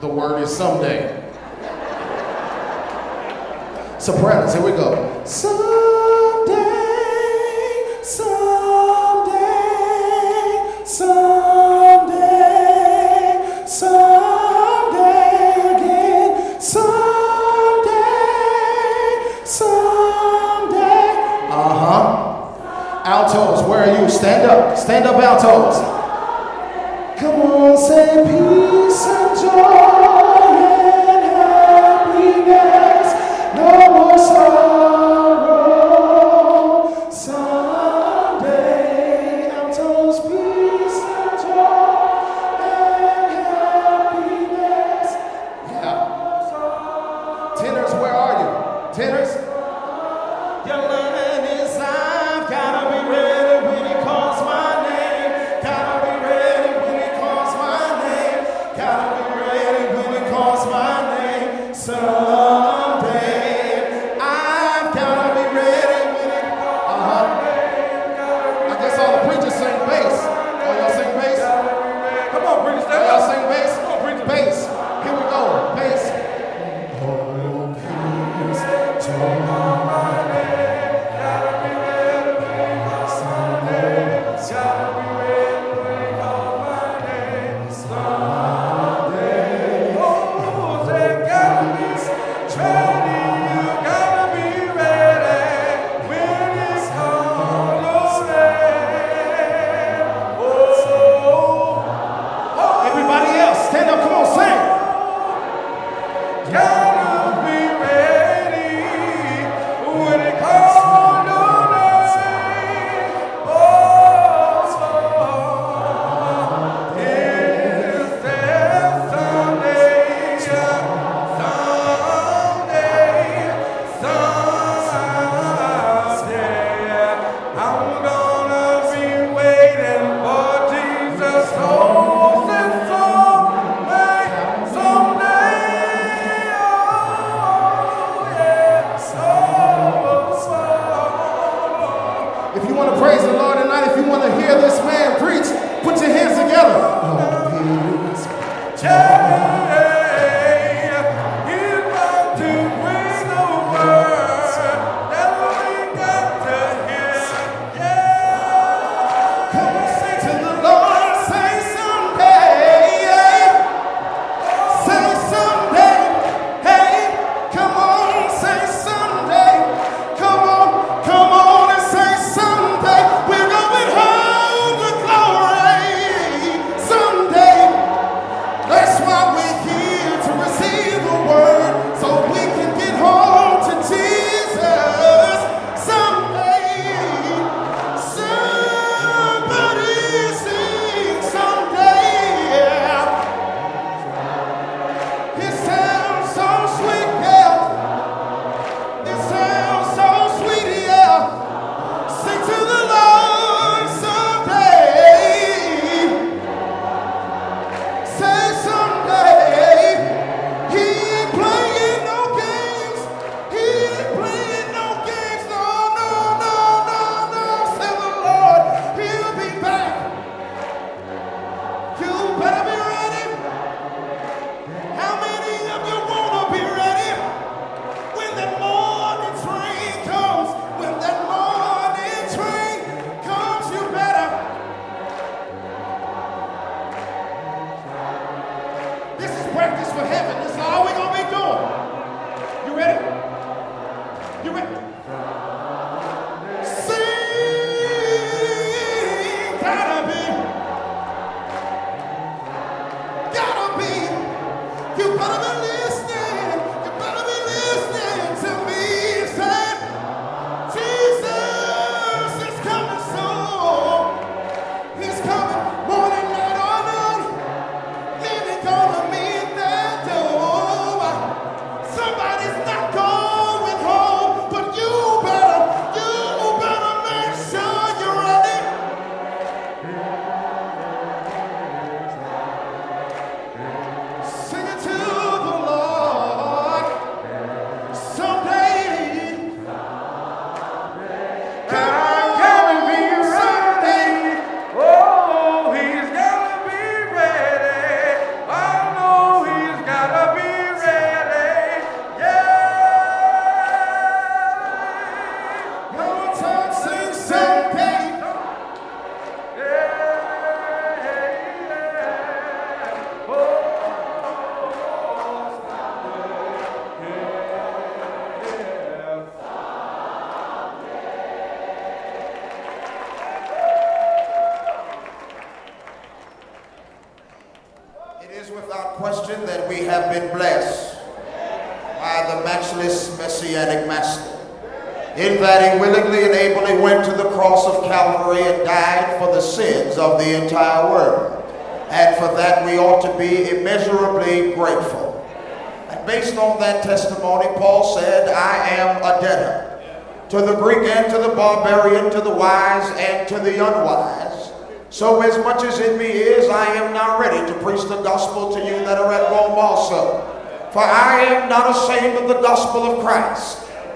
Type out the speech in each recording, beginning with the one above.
The word is someday. Sopranos, here we go. Someday, someday, someday, someday again, someday, someday. Uh huh. Altos, where are you? Stand up. Stand up, Altos.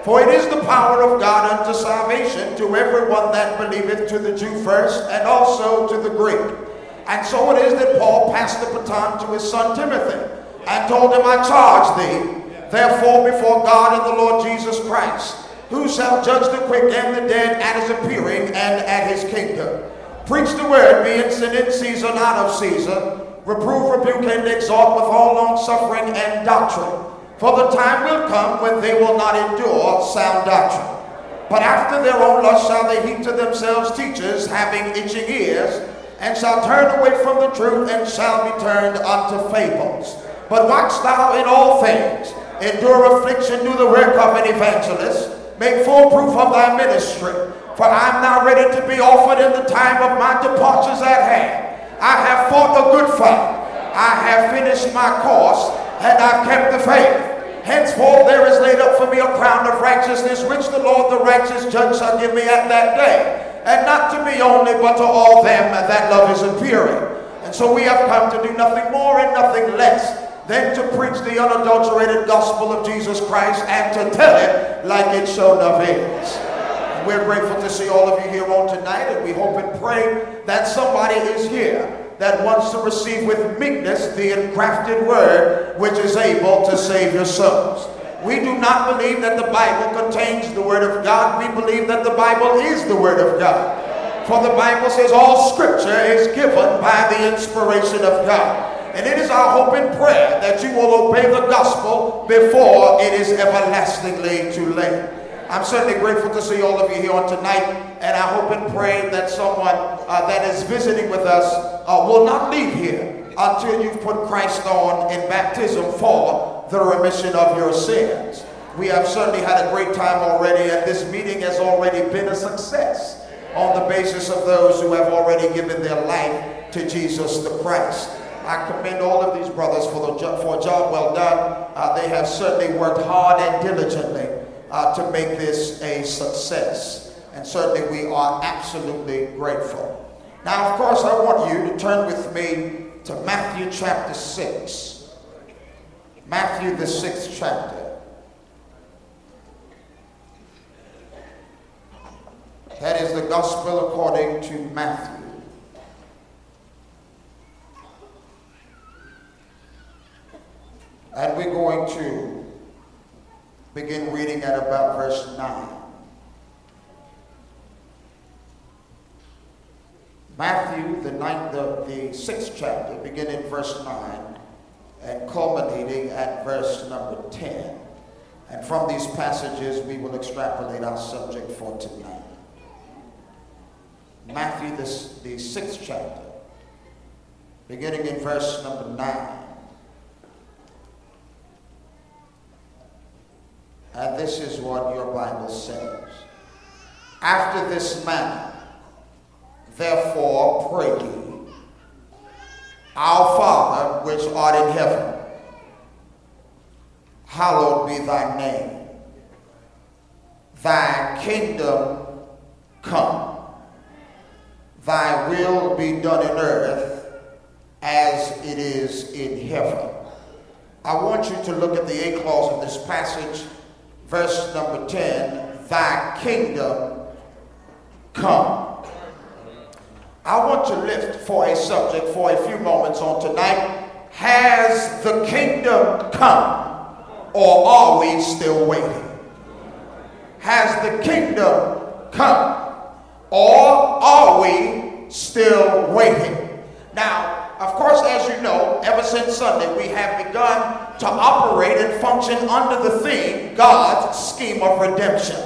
For it is the power of God unto salvation to everyone that believeth, to the Jew first, and also to the Greek. And so it is that Paul passed the baton to his son Timothy and told him, I charge thee, therefore, before God and the Lord Jesus Christ, who shall judge the quick and the dead at his appearing and at his kingdom. Preach the word, be instant in season, out of season. Reprove, rebuke, and exhort with all long suffering and doctrine. For the time will come when they will not endure sound doctrine. But after their own lust shall they heap to themselves teachers having itching ears, and shall turn away from the truth and shall be turned unto fables. But watch thou in all things, endure affliction, do the work of an evangelist, make full proof of thy ministry. For I am now ready to be offered in the time of my departures at hand. I have fought a good fight. I have finished my course, and I've kept the faith. Henceforth there is laid up for me a crown of righteousness, which the Lord the righteous judge shall give me at that day. And not to me only, but to all them that love is appearing. And so we have come to do nothing more and nothing less than to preach the unadulterated gospel of Jesus Christ and to tell it like it so enough is. We're grateful to see all of you here on tonight, and we hope and pray that somebody is here that wants to receive with meekness the engrafted word which is able to save your souls. We do not believe that the Bible contains the word of God. We believe that the Bible is the word of God. For the Bible says all scripture is given by the inspiration of God. And it is our hope and prayer that you will obey the gospel before it is everlastingly too late. I'm certainly grateful to see all of you here on tonight, and I hope and pray that someone uh, that is visiting with us uh, will not leave here until you've put Christ on in baptism for the remission of your sins. We have certainly had a great time already, and this meeting has already been a success on the basis of those who have already given their life to Jesus the Christ. I commend all of these brothers for, the, for a job well done. Uh, they have certainly worked hard and diligently uh, to make this a success. And certainly we are absolutely grateful. Now, of course, I want you to turn with me to Matthew chapter 6. Matthew, the sixth chapter. That is the gospel according to Matthew. And we're going to begin reading at about verse 9. Matthew, the, ninth, the, the sixth chapter, beginning in verse 9 and culminating at verse number 10. And from these passages, we will extrapolate our subject for tonight. Matthew, the, the sixth chapter, beginning in verse number 9. And this is what your Bible says. After this manner, therefore pray ye, Our Father which art in heaven, hallowed be thy name. Thy kingdom come. Thy will be done in earth as it is in heaven. I want you to look at the A clause of this passage verse number 10, thy kingdom come. I want to lift for a subject for a few moments on tonight. Has the kingdom come or are we still waiting? Has the kingdom come or are we still waiting? Now, of course, as you know, ever since Sunday, we have begun to operate and function under the theme God's scheme of redemption.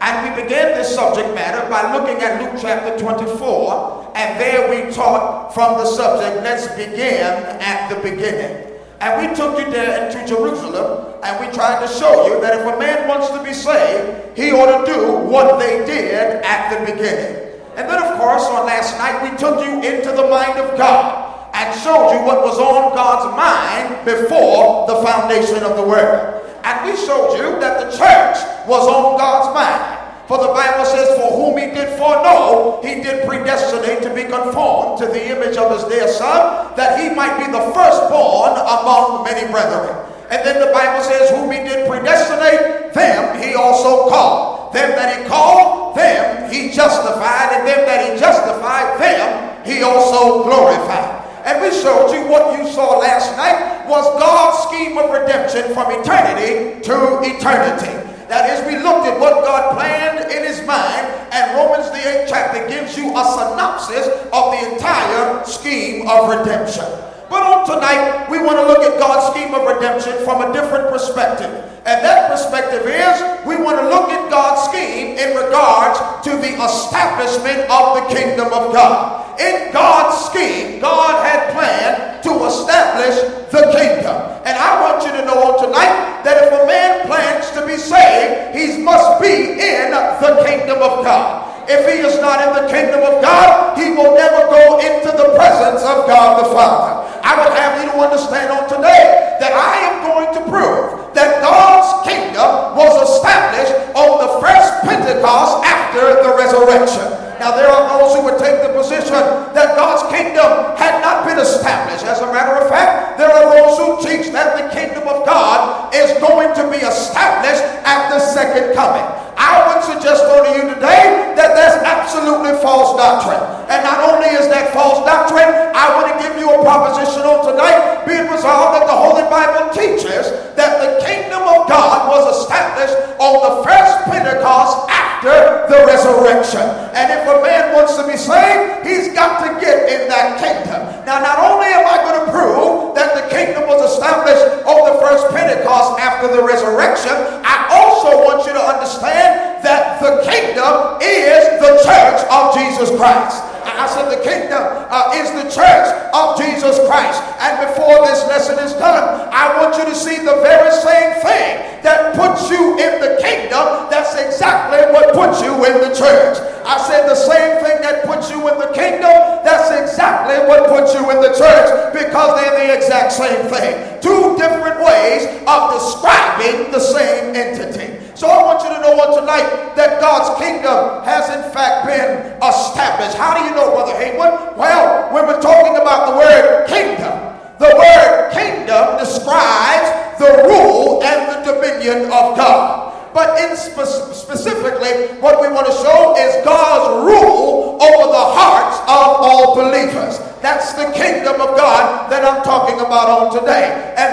And we began this subject matter by looking at Luke chapter 24 and there we taught from the subject, let's begin at the beginning. And we took you there into Jerusalem, and we tried to show you that if a man wants to be saved, he ought to do what they did at the beginning. And then, of course, on last night, we took you into the mind of God and showed you what was on God's mind before the foundation of the world. And we showed you that the church was on God's mind. For the Bible says, For whom he did foreknow, he did predestinate to be conformed to the image of his dear Son, that he might be the firstborn among many brethren. And then the Bible says, Whom he did predestinate, them he also called. Them that he called, them he justified. And them that he justified, them he also glorified. And we showed you what you saw last night was God's scheme of redemption from eternity to eternity. That is, we looked at what God planned in his mind, and Romans the 8th chapter gives you a synopsis of the entire scheme of redemption. But on tonight, we want to look at God's scheme of redemption from a different perspective. And that perspective is we want to look at God's scheme in regards to the establishment of the kingdom of God. In God's scheme, God had planned to establish the kingdom. And I want you to know on tonight that if a man plans to be saved, he must be in the kingdom of God. If he is not in the kingdom of God, he will never go into the presence of God the Father. I would have you to understand on today that I am going to prove that God's kingdom was established on the first Pentecost after the resurrection. Now, there are those who would take the position that God's kingdom had not been established. As a matter of fact, there are those who teach that the kingdom of God is going to be established at the second coming. I would suggest to you today that that's absolutely false doctrine. And not only is that false doctrine, I want to give you a proposition on tonight, being resolved that the Holy Bible teaches that the kingdom God was established on the first Pentecost after the resurrection. And if a man wants to be saved, he's got to get in that kingdom. Now, not only am I going to prove that the kingdom was established on the first Pentecost after the resurrection, I also want you to understand that the kingdom is the church of Jesus Christ. I said the kingdom uh, is the church of Jesus Christ. And before this lesson is done, I want you to see the very same thing that puts you in the kingdom. That's exactly what puts you in the church. I said the same thing that puts you in the kingdom. That's exactly what puts you in the church because they're the exact same thing. Two different ways of describing the same entity. So I want you to know on tonight that God's kingdom has in fact been established. How do you know, Brother Heyward? Well, when we're talking about the word kingdom, the word kingdom describes the rule and the dominion of God. But in spe- specifically, what we want to show is God's rule over the hearts of all believers. That's the kingdom of God that I'm talking about on today. And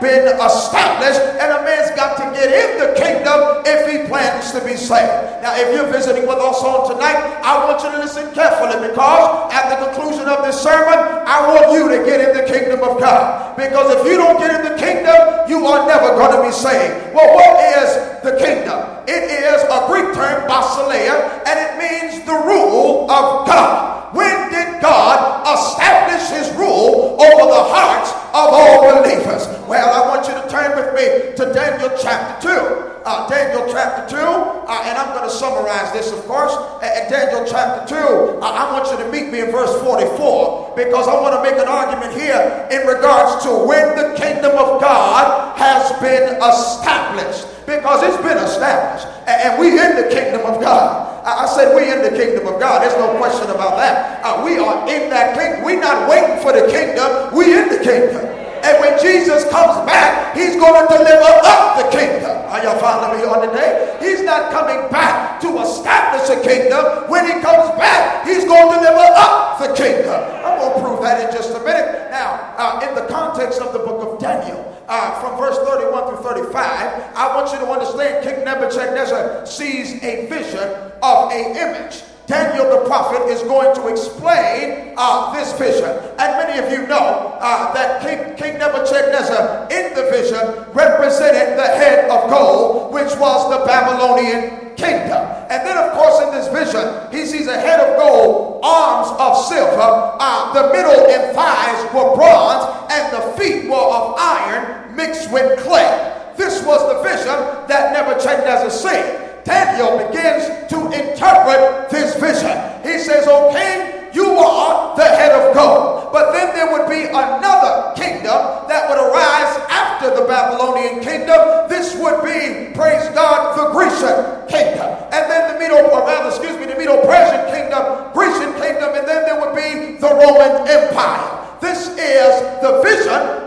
been established, and a man's got to get in the kingdom if he plans to be saved. Now, if you're visiting with us on tonight, I want you to listen carefully because at the conclusion of this sermon, I want you to get in the kingdom of God. Because if you don't get in the kingdom, you are never going to be saved. Well, what is the kingdom? It is a Greek term, basileia, and it means the rule of God. When did God establish his rule over the hearts of all believers? Well, I want you to turn with me to Daniel chapter 2. Uh, Daniel chapter 2, uh, and I'm going to summarize this, of course. At Daniel chapter 2, uh, I want you to meet me in verse 44 because I want to make an argument here in regards to when the kingdom of God has been established. Because it's been established, and we in the kingdom of God. I said we in the kingdom of God. There's no question about that. Uh, we are in that kingdom. We're not waiting for the kingdom. We in the kingdom. And when Jesus comes back, he's going to deliver up the kingdom. Are y'all following me on today? He's not coming back to establish a kingdom. When he comes back, he's going to deliver up the kingdom. I'm going to prove that in just a minute. Now, uh, in the context of the book of Daniel, uh, from verse 31 through 35, I want you to understand King Nebuchadnezzar sees a vision of a image. Daniel the prophet is going to explain uh, this vision. And many of you know uh, that King, King Nebuchadnezzar in the vision represented the head of gold, which was the Babylonian kingdom. And then, of course, in this vision, he sees a head of gold, arms of silver, uh, the middle and thighs were bronze, and the feet were of iron mixed with clay. This was the vision that Nebuchadnezzar seen. Daniel begins to interpret this vision. He says, O king, you are the head of gold. But then there would be another kingdom that would arise after the Babylonian kingdom. This would be, praise God, the Grecian kingdom. And then the Medo, or rather, excuse me, the Medo-Persian kingdom, Grecian kingdom, and then there would be the Roman Empire. This is the vision.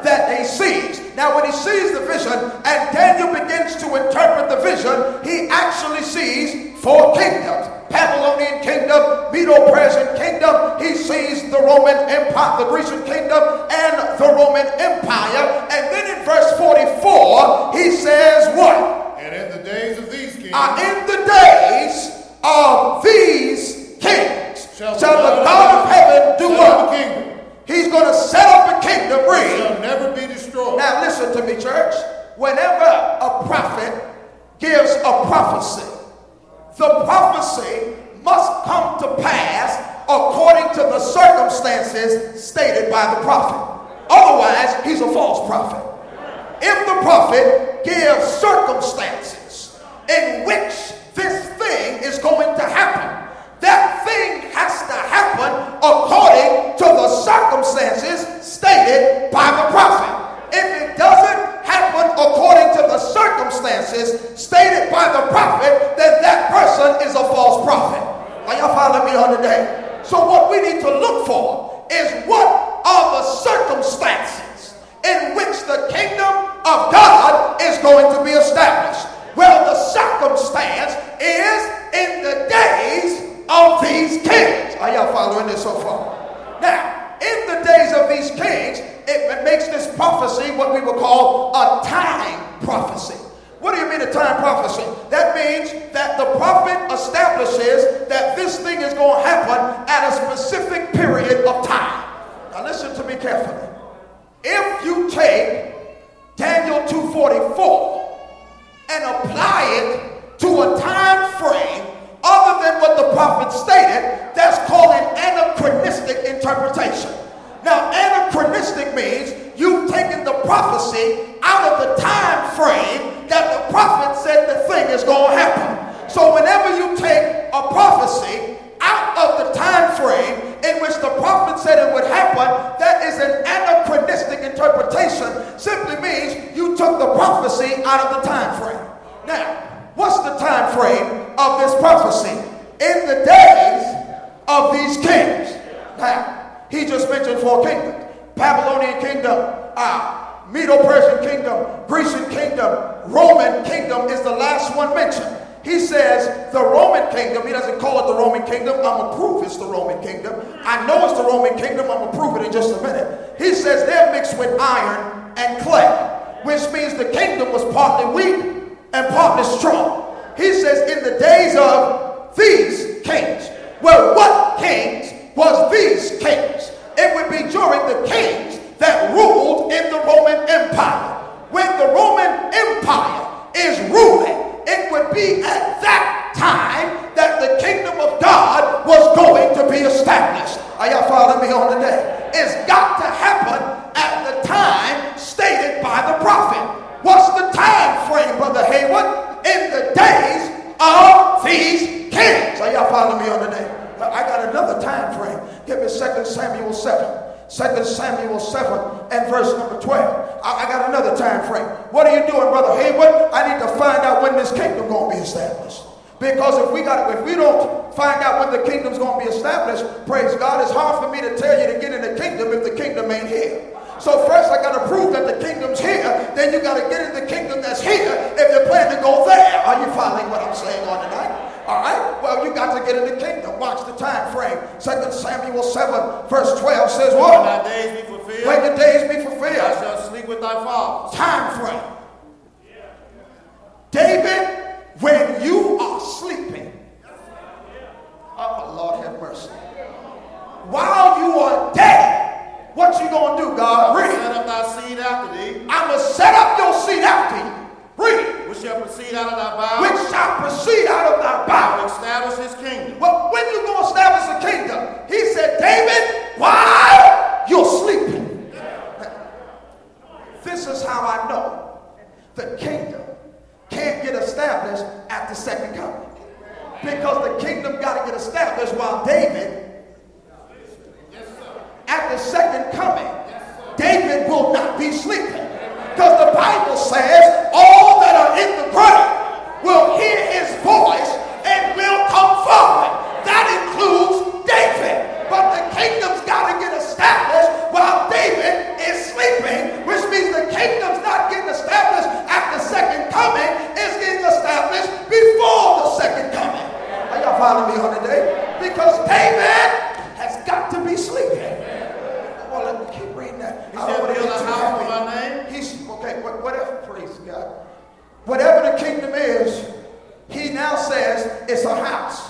Now, when he sees the vision and Daniel begins to interpret the vision, he actually sees four kingdoms. Babylonian kingdom, Medo-Persian kingdom. He sees the Roman Empire, the Grecian kingdom, and the Roman Empire. And then in verse 44, he says what? And in the days of these kings, Uh, in the days of these kings shall, the God of heaven do what? He's going to set up a kingdom. Read. shall never be destroyed. Now listen to me, church. Whenever a prophet gives a prophecy, the prophecy must come to pass according to the circumstances stated by the prophet. Otherwise, he's a false prophet. If the prophet gives circumstances in which this thing is going to happen, that thing has to happen according to the circumstances stated by the prophet. If it doesn't happen according to the circumstances stated by the prophet, then that person is a false prophet. Are y'all following me on today? So what we need to look for is what are the circumstances in which the kingdom of God is going to be established. Well, the circumstance is in the days of these kings. Are y'all following this so far? Now, in the days of these kings, it makes this prophecy what we would call a time prophecy. What do you mean a time prophecy? That means that the prophet establishes that this thing is going to happen at a specific period of time. Now listen to me carefully. If you take Daniel 2:44 and apply it to a time frame other than what the prophet stated, that's called an anachronistic interpretation. Now, anachronistic means you've taken the prophecy out of the time frame that the prophet said the thing is going to happen. So, whenever you take a prophecy out of the time frame in which the prophet said it would happen, that is an anachronistic interpretation. Simply means you took the prophecy out of the time frame. Now, what's the time frame of this prophecy? In the days of these kings. Now, he just mentioned four kingdoms. Babylonian kingdom, uh, Medo-Persian kingdom, Grecian kingdom, Roman kingdom is the last one mentioned. He says the Roman kingdom, he doesn't call it the Roman kingdom. I'm going to prove it's the Roman kingdom. I know it's the Roman kingdom. I'm going to prove it in just a minute. He says they're mixed with iron and clay, which means the kingdom was partly weak and partly strong. He says in the days of these kings. Well, what kings was these kings? It would be during the kings that ruled in the Roman Empire. When the Roman Empire is ruling, it would be at that time that the kingdom of God was going to be established. Are y'all following me on today? It's got to happen at the time stated by the prophet. What's the time frame, Brother Heyward? In the days of these kings. Are y'all following me on the today? I got another time frame. Give me 2 Samuel 7. 2 Samuel 7 and verse number 12. I, I, got another time frame. What are you doing, Brother Heyward? I need to find out when this kingdom going to be established. Because if we got if we don't find out when the kingdom's going to be established, praise God, it's hard for me to tell you to get in the kingdom if the kingdom ain't here. So first I got to prove that the kingdom's here. Then you got to get in the kingdom that's here if you plan to go there. Are you following what I'm saying on tonight? All right. Well, you got to get in the kingdom. Watch the time frame. Second Samuel 7, verse 12 says What? When thy days be fulfilled, When the days be fulfilled. shalt sleep with thy fathers. Time frame. David, when you are sleeping. Oh, Lord have mercy. While you are dead, what you gonna do, God? Read. Set up thy seed after thee, I'm gonna set up your seed after you. Read. which shall proceed out of thy bowels, which shall proceed out of thy bowels. establish his kingdom. Well, when you going to establish a kingdom? He said, David, while you're sleeping. This is how I know the kingdom can't get established at the second coming. Because the kingdom got to get established while David, the second coming, David will not be sleeping. Because the Bible says all that are in the grave will hear his voice and will come forward. That includes David. But the kingdom's got to get established while David is sleeping, which means the kingdom's not getting established at the second coming, it's getting established before the second coming. Are y'all following me on today? Because David has got to be sleeping. Keep reading that. He I don't wanna build get too house for heavy. my name. He's okay, what- whatever, praise God. Whatever the kingdom is, he now says it's a house.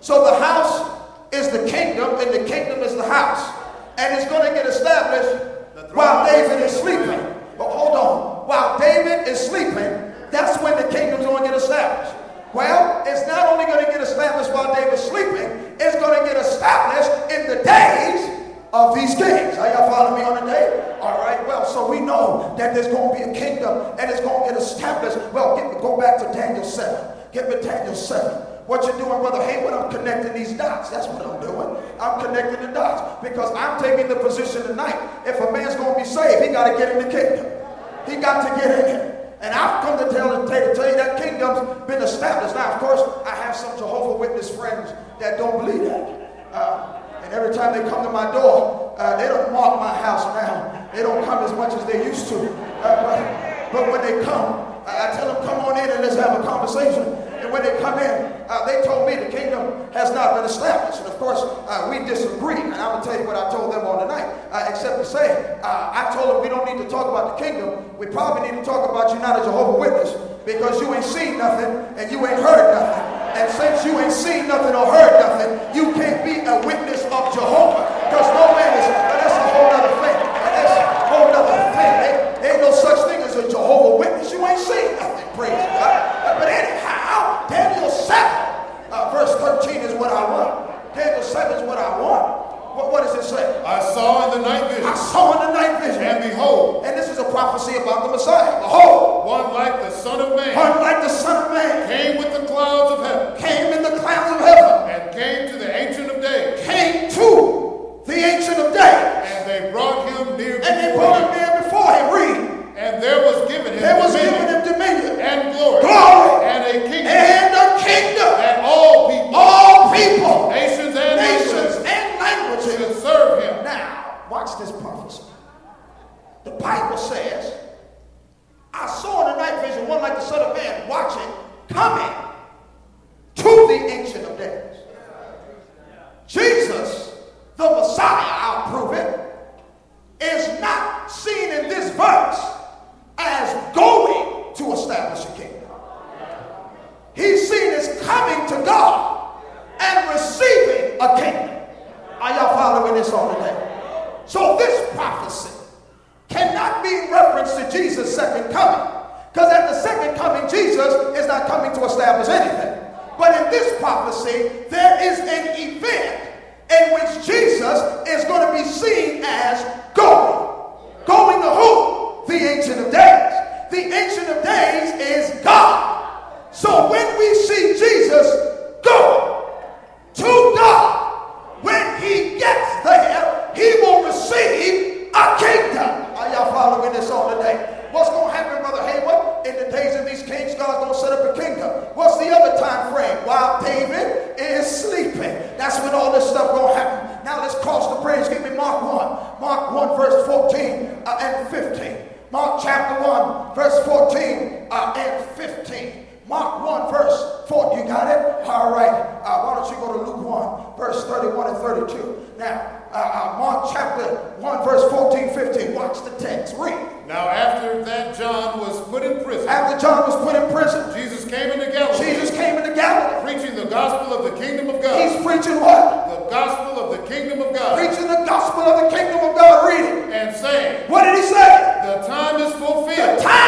So the house is the kingdom, and the kingdom is the house. And it's going to get established while David is sleeping. But hold on. While David is sleeping, that's when the kingdom's going to get established. Well, it's not only going to get established while David's sleeping, it's going to get established in the days of these kings. Are y'all following me on the day? All right, well, so we know that there's going to be a kingdom and it's going to get established. Well, get, go back to Daniel 7. Get me Daniel 7. What you doing, Brother Heyward? I'm connecting these dots. That's what I'm doing. I'm connecting the dots because I'm taking the position tonight. If a man's going to be saved, he got to get in the kingdom. He got to get in it. And I've come to tell, to tell you that kingdom's been established. Now, of course, I have some Jehovah Witness friends that don't believe that. Uh, and every time they come to my door, uh, they don't mark my house now. They don't come as much as they used to. Uh, but, but when they come, I tell them, come on in and let's have a conversation. And when they come in, uh, they told me the kingdom has not been established. And of course, uh, we disagree. And I'm going to tell you what I told them on tonight, uh, except to say, uh, I told them we don't need to talk about the kingdom. We probably need to talk about you not a Jehovah Witness because you ain't seen nothing and you ain't heard nothing. And since you ain't seen nothing or heard nothing, you can't be a witness of Jehovah. Because no man is, that's a whole other thing. That's a whole other thing. There ain't no such thing as a Jehovah Witness. You ain't seen nothing, praise God. But anyhow, Daniel 7, uh, verse 13 is what I want. Daniel 7 is what I want. What, what does it say? I saw in the night vision. I saw in the night vision. and behold, And this is a prophecy about the Messiah. Behold, one like the Son of Man one like the Son of Man came with the clouds of heaven, came in the clouds of heaven, and came to the Ancient of Days, came to the Ancient of Days. and they brought him near And they brought him him. Watch this prophecy. The Bible says, I saw in the night vision one like the Son of Man watching, coming to the Ancient of Days. Jesus, the Messiah, I'll prove it, is not seen in this verse as going to establish a kingdom. He's seen as coming to God and receiving a kingdom. Are y'all following this on today? So this prophecy cannot be in reference to Jesus' second coming. Because at the second coming, Jesus is not coming to establish anything. But in this prophecy, there is an event in which Jesus is going to be seen as going. Going to who? The Ancient of Days. The Ancient of Days is God. So when we see Jesus going to God, when he gets there, he will receive a kingdom. Are y'all following this on today? What's going to happen, Brother Heyward? In the days of these kings, God's going to set up a kingdom. What's the other time frame? While David is sleeping. That's when all this stuff going to happen. Now let's cross the bridge. Give me Mark 1. Mark 1, verse 14 uh, and 15. Mark chapter 1, verse 14 uh, and 15. Mark 1, verse 4. You got it? All right. Uh, why don't you go to Luke 1, verse 31 and 32. Now, uh, uh, Mark chapter 1, verse 14, 15. Watch the text. Read. Now after that John was put in prison, After John was put in prison, Jesus came into Galilee, Jesus came into Galilee. preaching the gospel of the kingdom of God. He's preaching what? The gospel of the kingdom of God. Preaching the gospel of the kingdom of God. Read it. And saying, What did he say? The time is The fulfilled. time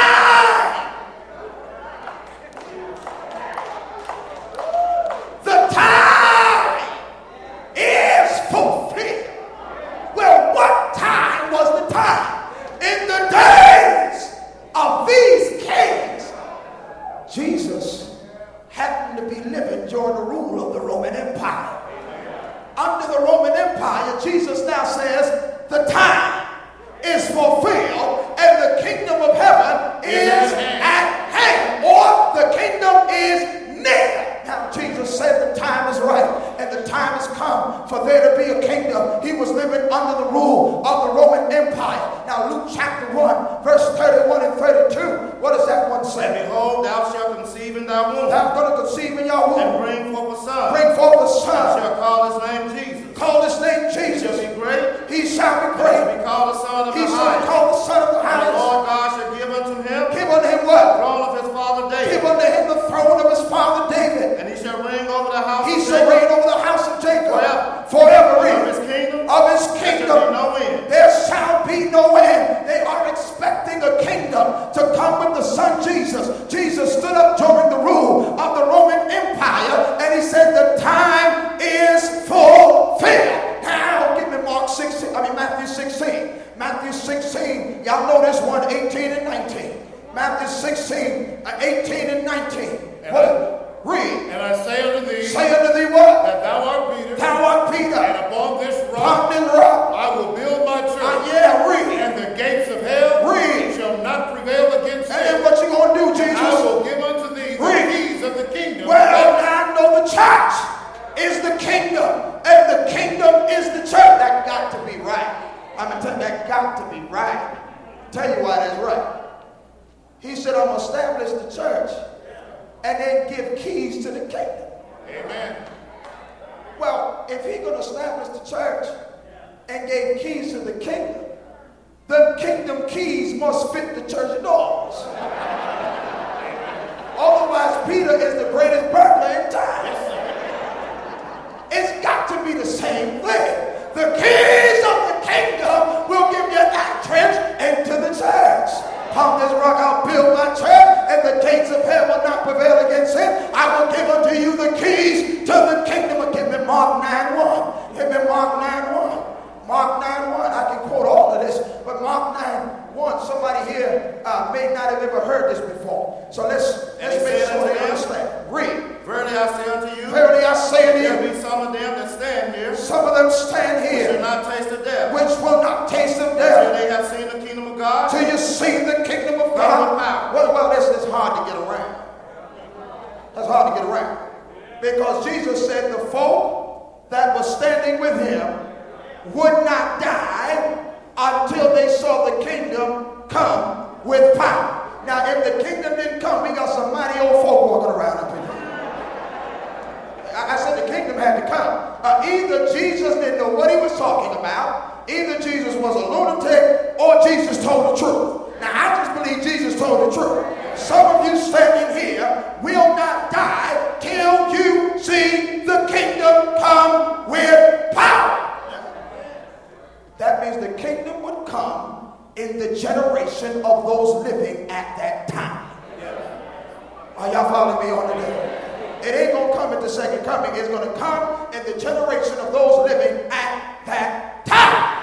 keys must fit the church doors. Otherwise, Peter is the greatest burglar in town. It's got to be the same thing. The keys of the kingdom will give you entrance into the church. Upon this rock I'll build my church, and the gates of hell will not prevail against it. I will give unto you the keys to the kingdom. Give me Mark 9 1. Give me Mark 9 1. Mark 9 1. I can quote all of this, but Mark 9 1. Somebody here uh, may not have ever heard this before. So let's, let's make sure they understand. Read. Verily I say unto you, Verily I say unto there you, be some of them that stand here some of them stand here, which here not taste of death which will not taste of death, till they have seen the kingdom of God. till you see the kingdom of God. power. Well, well, this is hard to get around. That's hard to get around. Because Jesus said the folk that was standing with him would not die until they saw the kingdom come with power. Now, if the kingdom didn't come, we got some mighty old folk walking around up in here. I said the kingdom had to come. Uh, either Jesus didn't know what he was talking about, either Jesus was a lunatic, or Jesus told the truth. Now, I just believe Jesus told the truth. Some of you standing here will not die till you see the kingdom come with power. That means the kingdom would come in the generation of those living at that time. Are y'all following me on today? It ain't gonna come at the second coming. It's gonna come in the generation of those living at that time.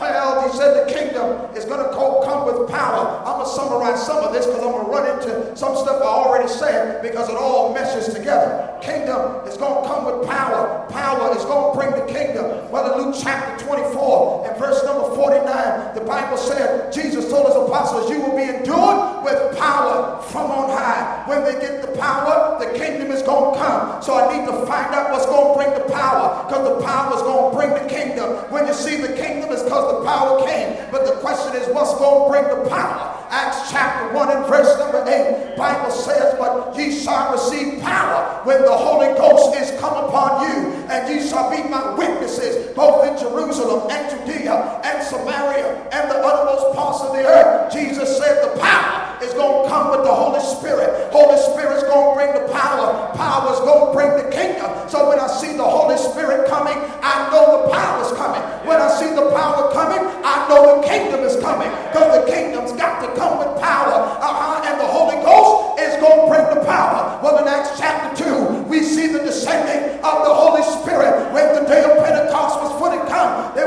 Well, he said the kingdom is going to come with power. I'm going to summarize some of this because I'm going to run into some stuff I already said because it all meshes together. Kingdom is going to come with power. Power is going to bring the kingdom. In Luke chapter 24 and verse number 49, the Bible said, Jesus told his apostles, You will be endured with power from on high. When they get the power, the kingdom is going to come. So I need to find out what's going to bring the power because the power is going to bring the kingdom. When you see the kingdom, because the power came. But the question is, what's going to bring the power? Acts chapter 1 and verse number 8, Bible says, But ye shall receive power when the Holy Ghost is come upon you, and ye shall be my witnesses both in Jerusalem and Judea and Samaria and the uttermost parts of the earth. Jesus said the power is going to come with the Holy Spirit. Holy Spirit's going to bring the power. Power is going to bring the kingdom. So when I see the Holy Spirit coming, I know the power is coming. When I see the power coming, I know the kingdom is coming. Because the kingdom's got to come with power. Uh-huh. And the Holy Ghost is going to bring the power. Well, in Acts chapter 2, we see the descending of the Holy Spirit. When the day of Pentecost was fully come, they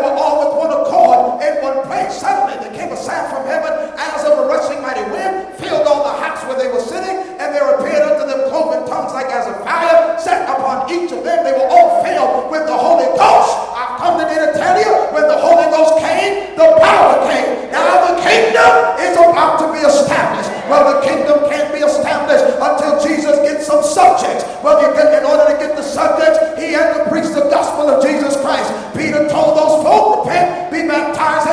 each of them, they were all filled with the Holy Ghost. I've come today to tell you, when the Holy Ghost came, the power came. Now the kingdom is about to be established. Well, the kingdom can't be established until Jesus gets some subjects. Well, you get, in order to get the subjects, he had to preach the gospel of Jesus Christ. Peter told those folk, repent, be baptized,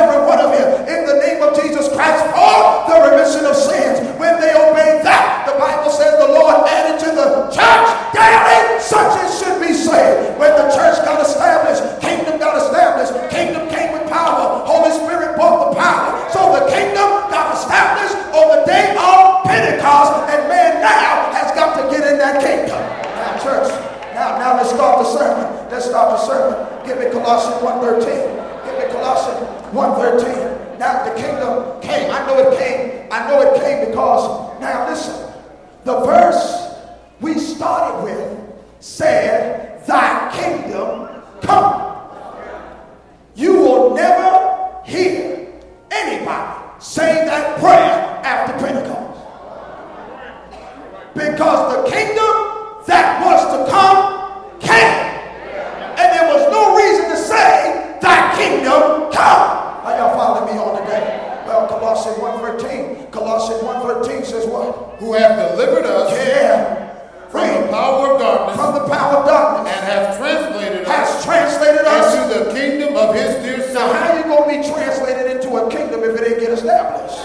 darkness From power of darkness. and have translated us Has translated us. into the kingdom of his dear Son. how you gonna be translated into a kingdom if it ain't get established?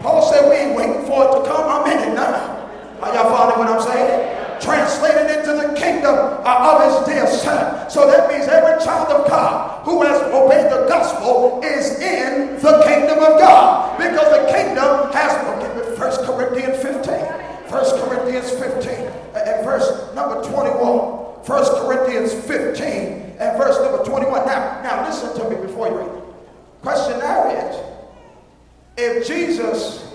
Paul said we ain't waiting for it to come. I'm in it now. Are y'all following what I'm saying? Translated into the kingdom of his dear son. So that means every child of God who has obeyed the gospel is in the kingdom of God. Because the kingdom has, okay, 1 Corinthians 15. 1 Corinthians 15 uh, and verse number 21. 1 Corinthians 15 and verse number 21. Now, now listen to me before you read. Question now is, if Jesus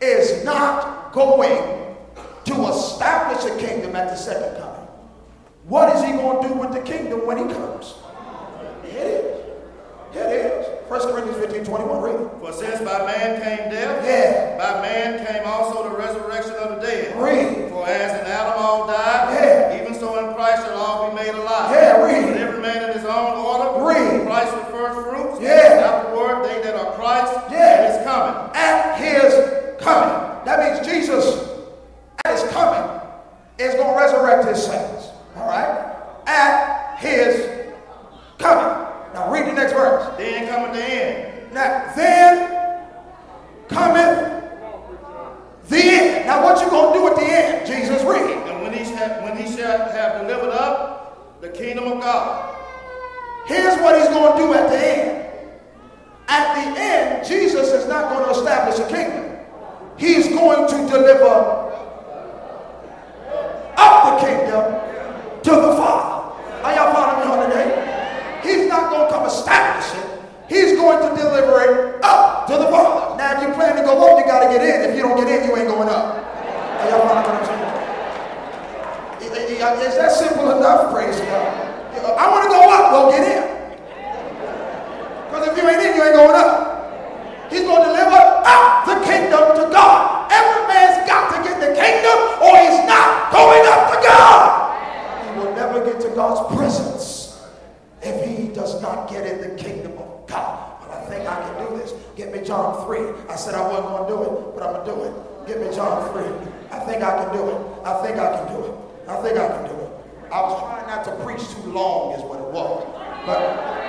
is not going to establish a kingdom at the second coming, what is he going to do with the kingdom when he comes? It is. It is. 1 Corinthians 15, 21, read it. For since by man came death, Yeah. by man came also the resurrection of the dead. Read. For as in Adam all died, Yeah. even so in Christ shall all be made alive. Yeah, read. But every man in his own order. Read. Christ the first fruits. Yeah. Afterward, they that are Christ. Yeah. And his coming. At his coming. That means Jesus, at his coming, is going to resurrect his saints. All right? At his coming. Now read the next verse. Then cometh the end. Now, then cometh the end. Now, what you gonna do at the end? Jesus read. And when he, shall, when he shall have delivered up the kingdom of God. Here's what he's gonna do at the end. At the end, Jesus is not going to establish a kingdom. He's going to deliver up the kingdom to the Father. Are y'all following me on today? He's not going to come establish it. He's going to deliver it up to the Father. Now, if you plan to go up, you got to get in. If you don't get in, you ain't going up. Are y'all following what I'm saying? Is that simple enough? Praise God. I want to go up. Go get in. Because if you ain't in, you ain't going up. He's going to deliver up the kingdom to God. Every man's got to get the kingdom or he's not going John 3. I said I wasn't going to do it, but I'm going to do it. Get me John 3. I think I can do it. I think I can do it. I think I can do it. I was trying not to preach too long is what it was. But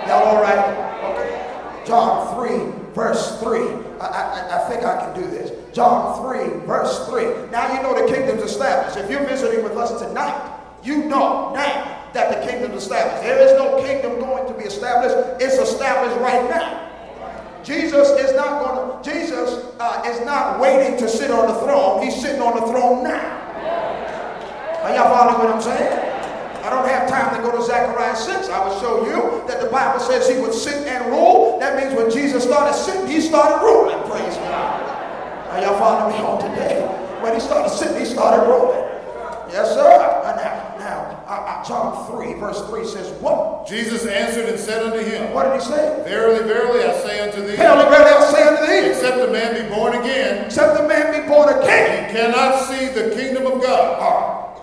y'all all right? Okay. John 3, verse 3. I, I, I think I can do this. John 3, verse 3. Now you know the kingdom's established. If you're visiting with us tonight, you know now that the kingdom's established. There is no kingdom going to be established. It's established right now. Jesus is not going to, Jesus uh, is not waiting to sit on the throne. He's sitting on the throne now. Are y'all following what I'm saying? I don't have time to go to Zechariah 6. I will show you that the Bible says he would sit and rule. That means when Jesus started sitting, he started ruling. Praise God. Are y'all following me on today? When he started sitting, he started ruling. Yes, sir. Now, now uh, John 3, verse 3 says, What? Jesus answered and said unto him, What did he say? Verily, verily, I say unto thee, Verily, verily, I say unto thee, except a man be born again, except the man be born again. he cannot see the kingdom of God. Uh,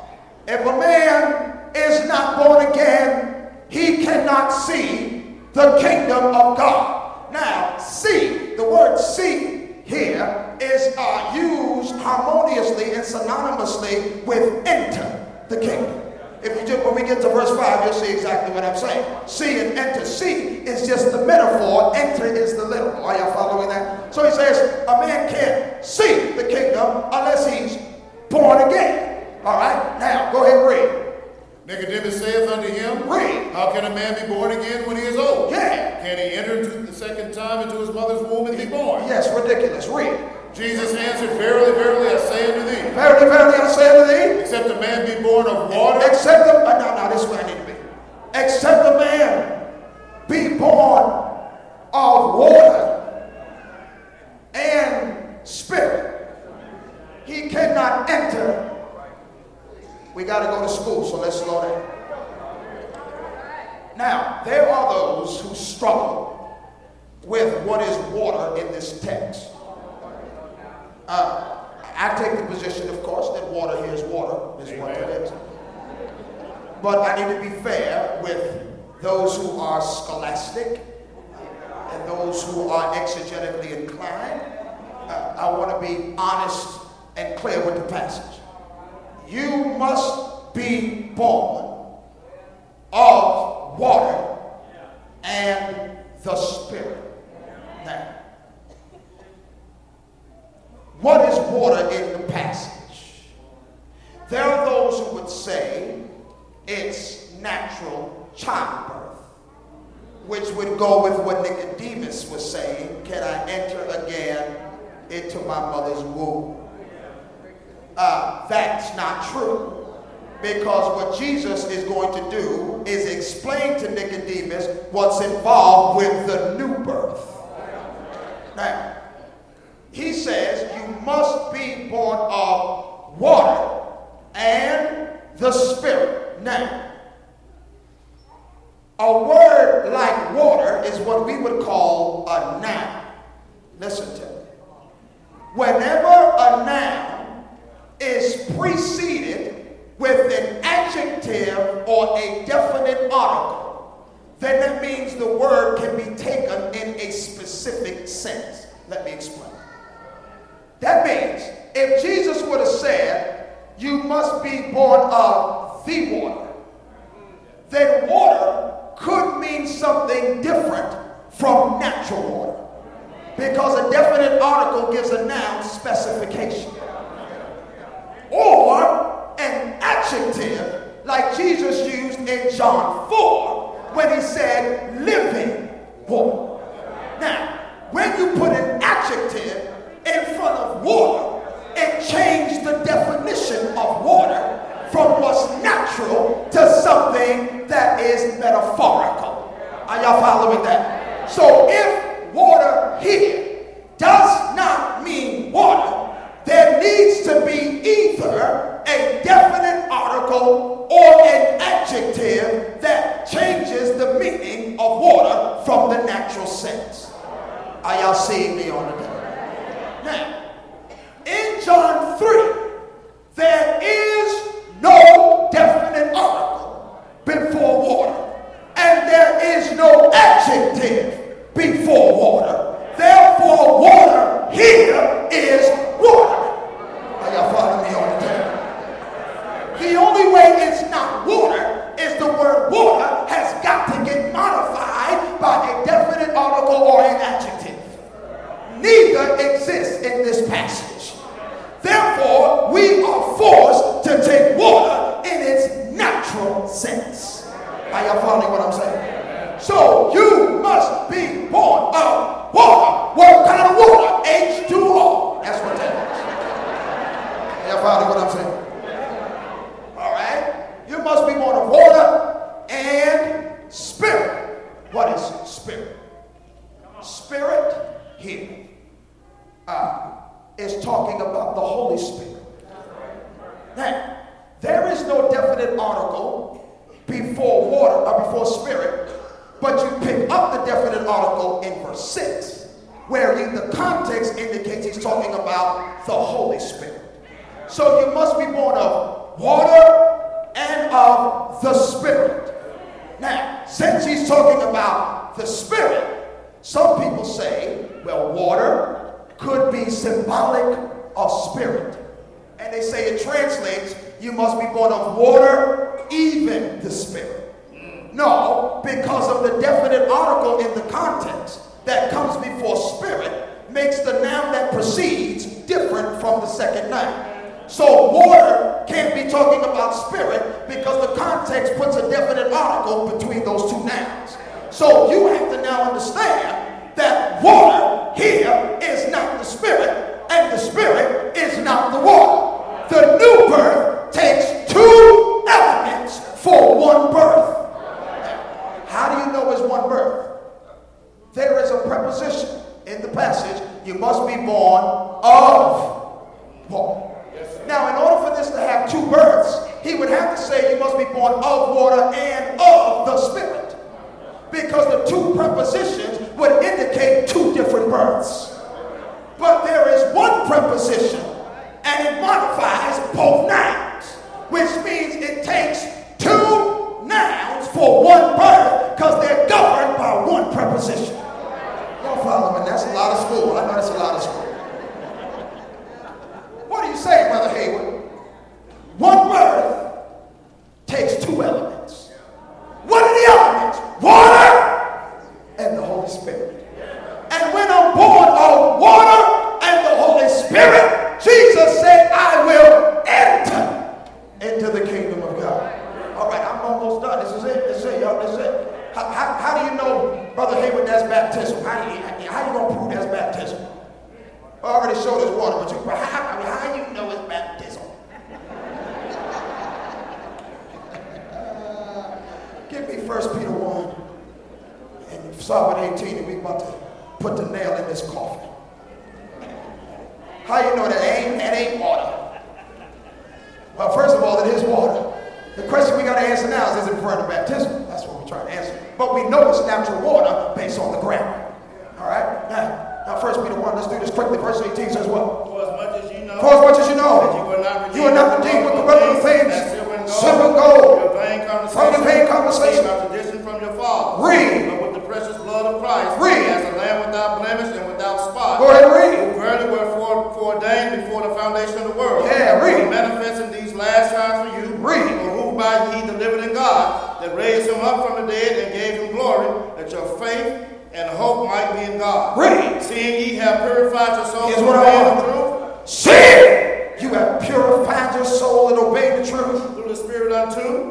If a man is not born again, he cannot see the kingdom of God. Now, see, the word see here is uh, used harmoniously and synonymously with enter the kingdom. If you just, when we get to verse 5, you'll see exactly what I'm saying. See and enter. See is just the metaphor, enter is the literal. Are y'all following that? So he says, a man can't see the kingdom unless he's born again. All right, now go ahead and read. Nicodemus saith unto him, Read. How can a man be born again when he is old? Yeah. Can he enter into the second time into his mother's womb and be born? Yes, ridiculous. Read. Jesus answered, Verily, verily, I say unto thee, Verily, verily, I say unto thee, except a man be born of water except the. Uh, no, no, this is where I need to be. except a man be born of water and spirit, he cannot enter. We got to go to school, so let's slow down. Now, there are those who struggle with what is water in this text. Uh, I take the position, of course, that water here is water, is what it is. But I need to be fair with those who are scholastic and those who are exegetically inclined. Uh, I want to be honest and clear with the passage. You must be born of water and the Spirit. Now, what is water in the passage? There are those who would say it's natural childbirth, which would go with what Nicodemus was saying Can I enter again into my mother's womb? Uh, that's not true. Because what Jesus is going to do is explain to Nicodemus what's involved with the new birth. Now, he says you must be born of water and the Spirit. Now, a word like water is what we would call a noun. Listen to me. Whenever a noun is preceded with an adjective or a definite article, then that means the word can be taken in a specific sense. Let me explain. That means if Jesus would have said, You must be born of the water, then water could mean something different from natural water. Because a definite article gives a noun specification. Or an adjective like Jesus used in John 4 when he said living water. Now, when you put an adjective in front of water, it changed the definition of water from what's natural to something that is metaphorical. Are y'all following that? So if water here does not mean water, there needs to be either a definite article or an adjective that changes the meaning of water from the natural sense. Are y'all seeing me on the? Now,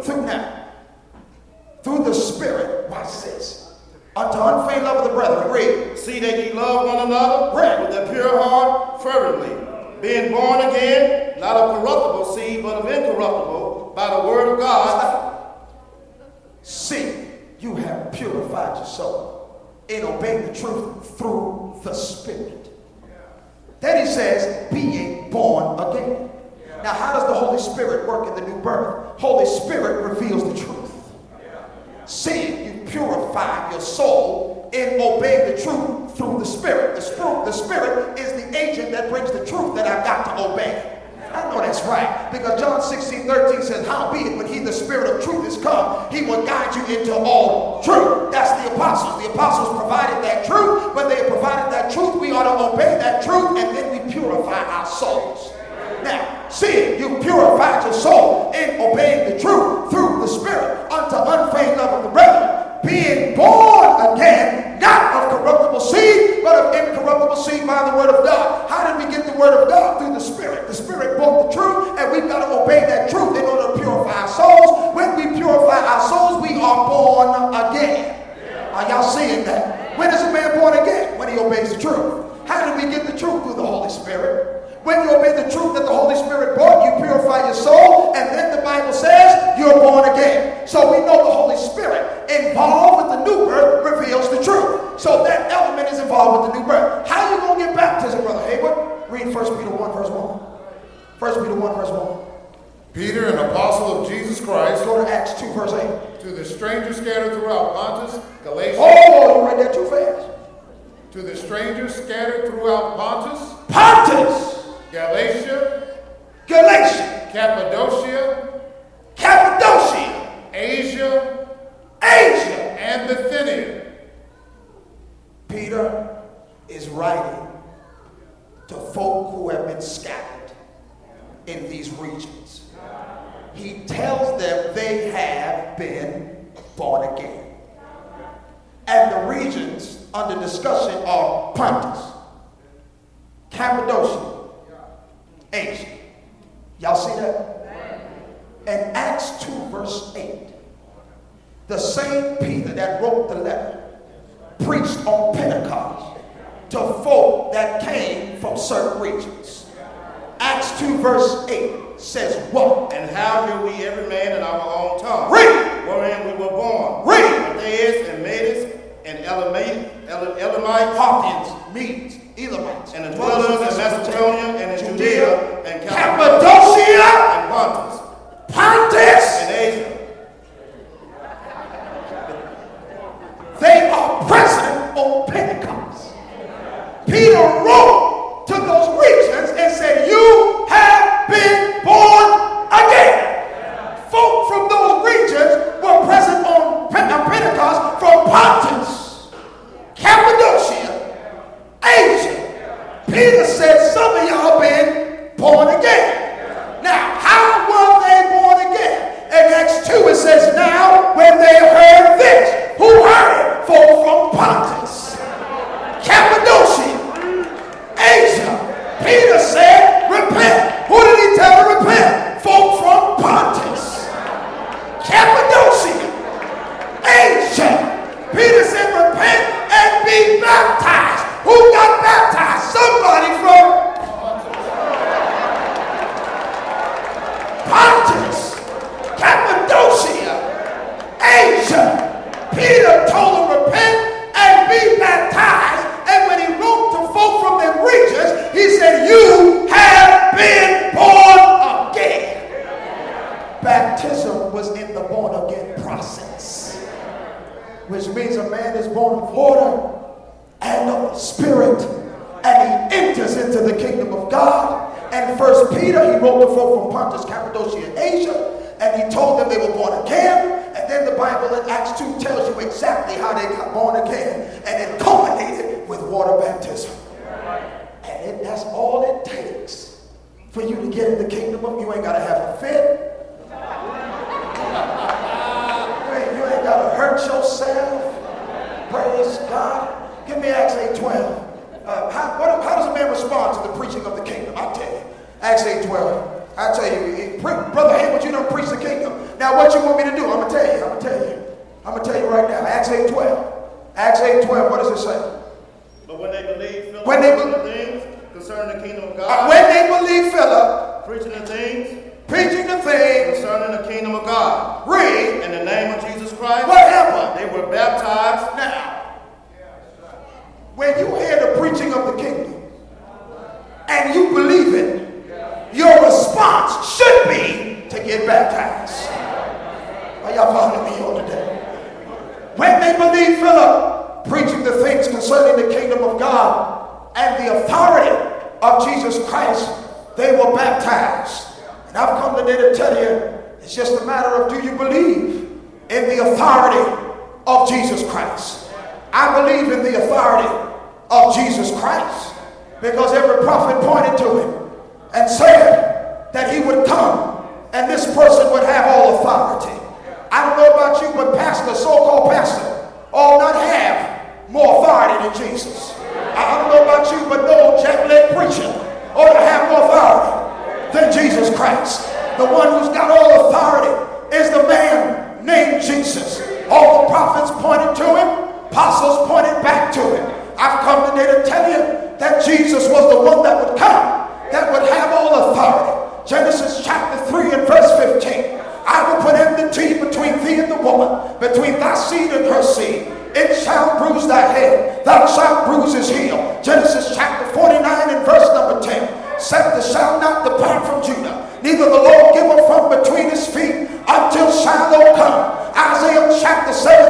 Through now, through the Spirit, watch this, unto unfeigned love of the brethren. Read. See that ye love one another Right. with a pure heart fervently, being born again, not of corruptible seed, but of incorruptible, by the word of God. See, you have purified your soul in obeying the truth through the Spirit. Then he says, being born again. Now, how does the Holy Spirit work in the new birth? Holy Spirit reveals the truth. Seeing you purify your soul in obeying the truth through the Spirit. The Spirit, the Spirit is the agent that brings the truth that I've got to obey. I know that's right. Because John 16, 13 says, Howbeit, when he, the Spirit of truth, is come, he will guide you into all truth. That's the apostles. The apostles provided that truth. When they provided that truth, we ought to obey that truth, and then we purify our souls. Now, seeing you purified your soul in obeying the truth through the Spirit unto unfeigned love of the brethren, being born again, not of corruptible seed, but of incorruptible seed by the word of God. How did we get the word of God? Through the Spirit. The Spirit brought the truth, and we've got to obey that truth in order to purify our souls. When we purify our souls, we are born again. Are y'all seeing that? When is a man born again? When he obeys the truth. How did we get the truth? Through the Holy Spirit. When you obey the truth that the Holy Spirit brought, you purify your soul, and then the Bible says you're born again. So we know the Holy Spirit involved with the new birth reveals the truth. So that element is involved with the new birth. How you gonna get baptism, Brother Heyward? Read 1 Peter 1, verse 1. 1 Peter 1, verse 1. Peter, an apostle of Jesus Christ, Go to Acts 2, verse 8. to the strangers scattered throughout Pontus, Galatia, Oh, you read that too fast. to the strangers scattered throughout Pontus, Pontus, Galatia, Galatia, Cappadocia, Cappadocia, Asia, Asia. and Bithynia. Peter is writing to folk who have been scattered in these regions. He tells them they have been born again. And the regions under discussion are Pontus, Cappadocia. Y'all see that? And Acts 2, verse 8. The same Peter that wrote the letter preached on Pentecost to folk that came from certain regions. Acts 2, verse 8 says what? And how hear we every man in our own tongue, Read. wherein we were born, Read. Thais and Medes, and Elamite, El- Elamite, Parthians, Medes, Elamites, and the dwellers in Macedonia and in Judea and Cappadocia, and Pontus Pontus, and Asia. they are present on Pentecost. Peter wrote to those regions and said, You have been born again. Folk from those regions were present on on uh, Pentecost from Pontus, Cappadocia, Asia. Peter said, Some of y'all been born again. Now, how were they born again? In Acts 2, it says, Now, when they heard this, who heard it? Folk from Pontus, God. And First Peter, he wrote to folk from Pontus, Cappadocia, Asia, and he told them they were born again. And then the Bible in Acts 2 tells you exactly how they got born again, and it culminated with water baptism. And it, that's all it takes for you to get in the kingdom of. You ain't gotta have a fit. You ain't, ain't gotta hurt yourself. Praise God. Give me Acts 8 12. Uh, how, what, how does a man respond to the preaching of? I tell you. Acts 8 12. I tell you, Brother Heyward, you don't preach the kingdom. Now, what you want me to do? I'm going to tell you. I'm going to tell you. I'm going to tell you right now. Acts 8 12. Acts 8 12. What does it say? But when they believe Philip When they preaching the things concerning the kingdom of Uh, God, when they believe Philip preaching the things preaching the things, concerning the kingdom of God, read in the name of Jesus Christ, what happened. they were baptized. Now, when you hear the preaching of the kingdom and you believe it, your response should be to get baptized. Are y'all following me on today? When they believed Philip preaching the things concerning the kingdom of God and the authority of Jesus Christ, they were baptized. And I've come today to tell you it's just a matter of do you believe in the authority of Jesus Christ? I believe in the authority of Jesus Christ because every prophet pointed to him and said that he would come and this person would have all authority. I don't know about you, but pastor, so-called pastor, all not have more authority than Jesus. I don't know about you, but no jack-leg preacher ought to have more authority than Jesus Christ. The one who's got all authority is the man named Jesus. All the prophets pointed to him, apostles pointed back to him. I've come today to tell you that Jesus was the one that would come, that would have all authority. Genesis chapter 3 and verse 15. I will put enmity between thee and the woman, between thy seed and her seed. It shall bruise thy head, thou shalt bruise his heel. Genesis chapter 49 and verse number 10. Scepter shall not depart from Judah, neither the Lord give up from between his feet until Shiloh come. Isaiah chapter 7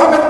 cometh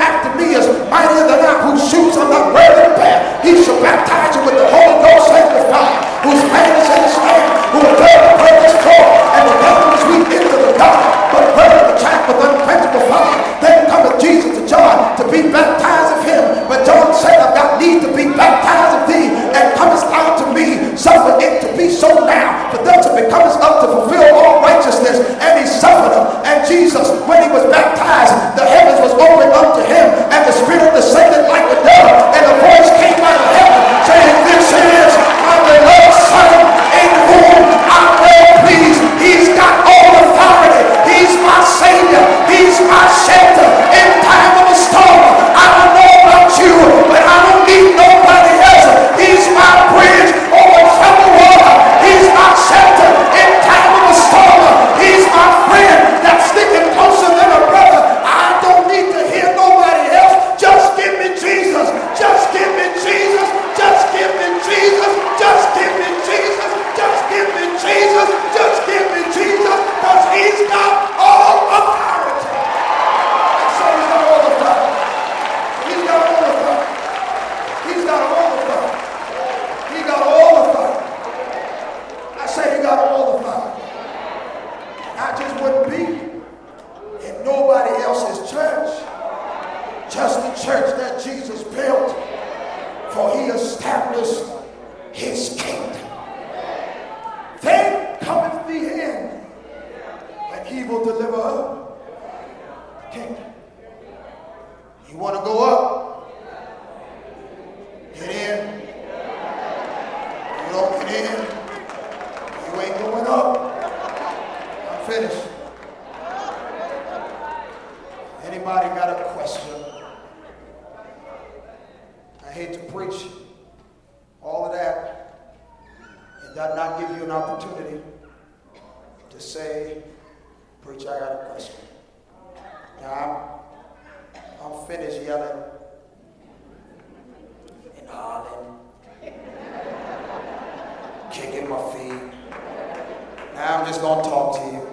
just going to talk to you